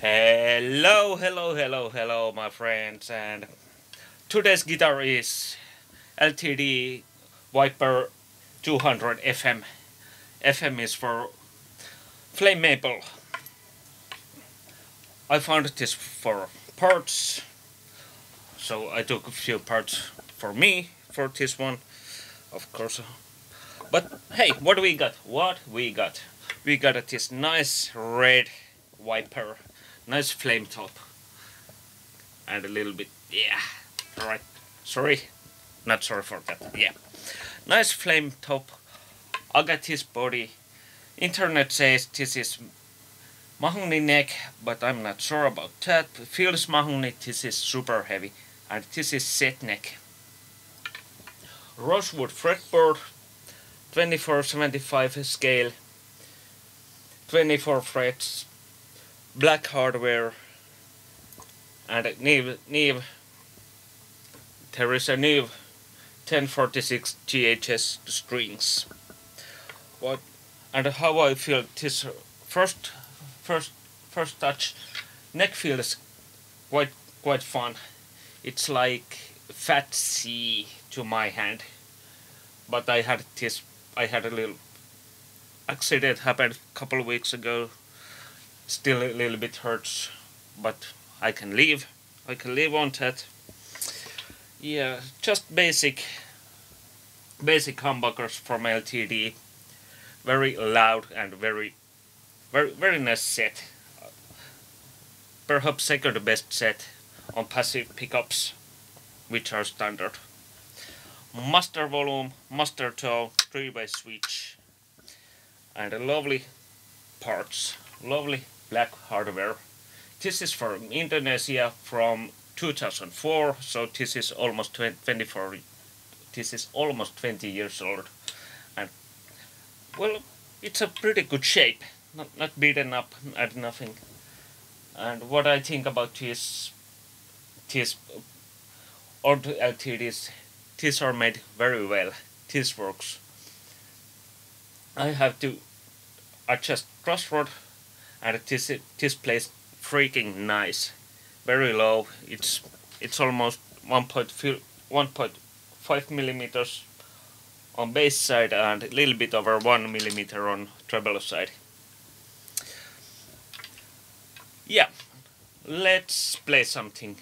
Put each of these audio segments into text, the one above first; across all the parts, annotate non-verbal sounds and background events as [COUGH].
Hello, hello, hello, hello, my friends, and today's guitar is LTD Viper 200 FM. FM is for flame maple. I found this for parts, so I took a few parts for me for this one, of course. But hey, what we got? What we got? We got this nice red Viper nice flame top. And a little bit yeah right sorry. Not sorry for that yeah. Nice flame top. I got his body. Internet says this is mahogany neck but I'm not sure about that. Feels mahogany. This is super heavy. And this is set neck. Rosewood fretboard. 2475 scale. 24 frets black hardware and Neve, Neve there is a Neve 1046 GHS strings. What and how I feel this first first first touch neck feels quite quite fun. It's like fat C to my hand. But I had this I had a little accident happened a couple of weeks ago still a little bit hurts but I can live I can live on that. Yeah just basic basic humbuckers from LTD very loud and very very very nice set. Perhaps second best set on passive pickups which are standard. Master volume master tone three way switch and a lovely parts. Lovely black hardware. This is from Indonesia from 2004, so this is almost 24. This is almost 20 years old, and well, it's a pretty good shape, not not beaten up and nothing. And what I think about this, this old LTDs, these are made very well. This works. I have to adjust truss rod and this this plays freaking nice. Very low. It's it's almost 1.5 millimeters on bass side and a little bit over 1 millimeter on treble side. Yeah. Let's play something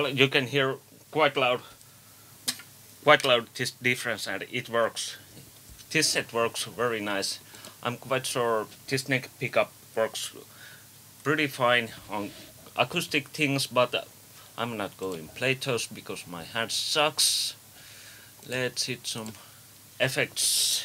well you can hear quite loud quite loud this difference and it works. This set works very nice. I'm quite sure this neck pickup works pretty fine on acoustic things but I'm not going play those because my hand sucks. Let's hit some effects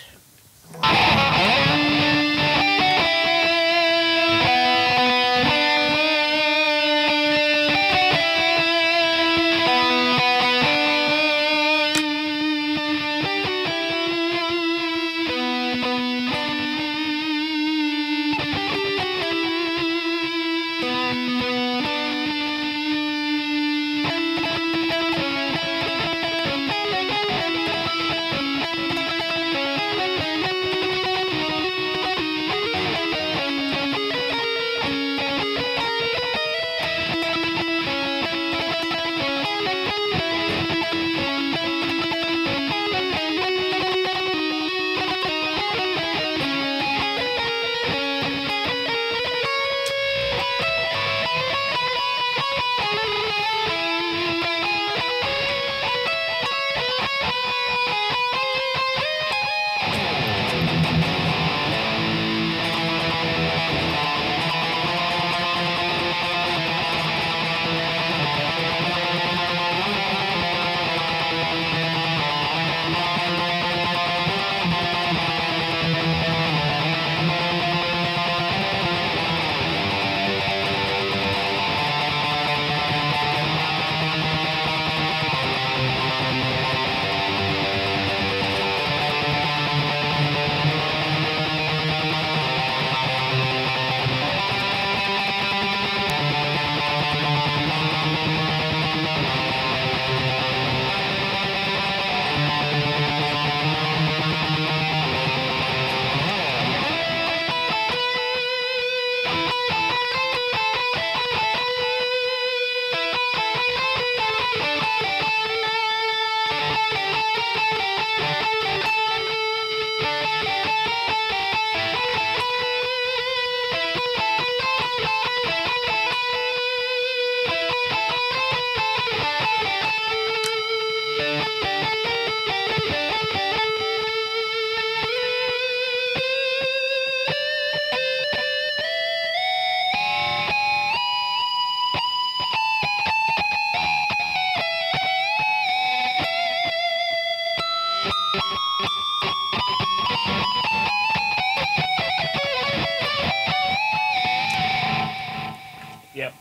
Yeah,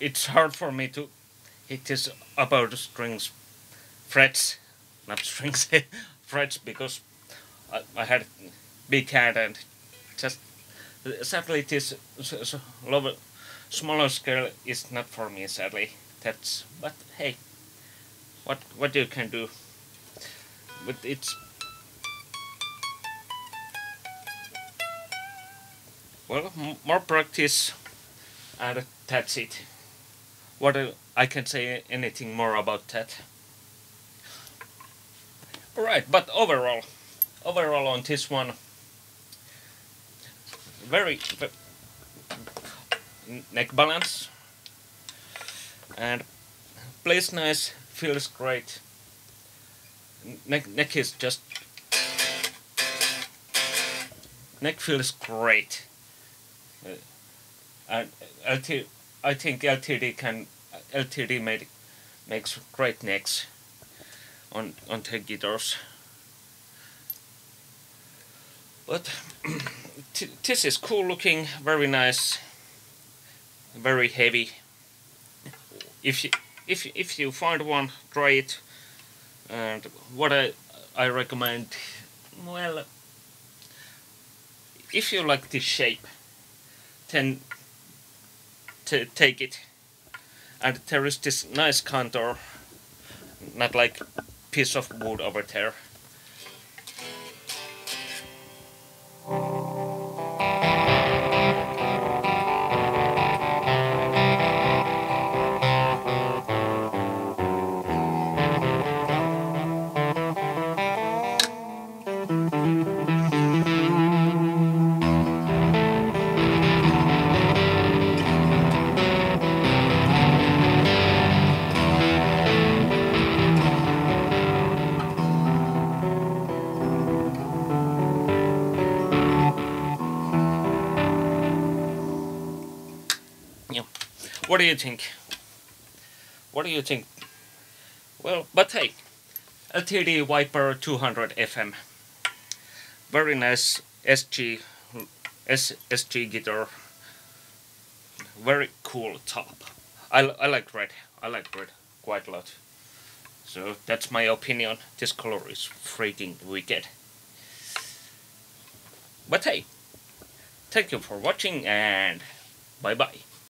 it's hard for me to hit this about strings, frets, not strings, [LAUGHS] frets because I, I had big hand and just sadly this s- lower, smaller scale is not for me sadly. That's but hey, what what you can do. But it's well more practice and that's it. What uh, I can say anything more about that. Alright, but overall, overall on this one, very, ve- neck balance and plays nice, feels great. Neck, neck is just neck feels great. Uh, and LT, I think LTD can LTD made makes great necks on on the guitars. But [CLEARS THROAT] this is cool looking, very nice, very heavy. If you if if you find one, try it. And what I I recommend, well, if you like this shape, then to take it. And there is this nice contour, not like piece of wood over there. What do you think? What do you think? Well, but hey, LTD Viper 200 FM. Very nice SG S, SG guitar. Very cool top. I, I like red. I like red quite a lot. So that's my opinion. This color is freaking wicked. But hey, thank you for watching and bye bye.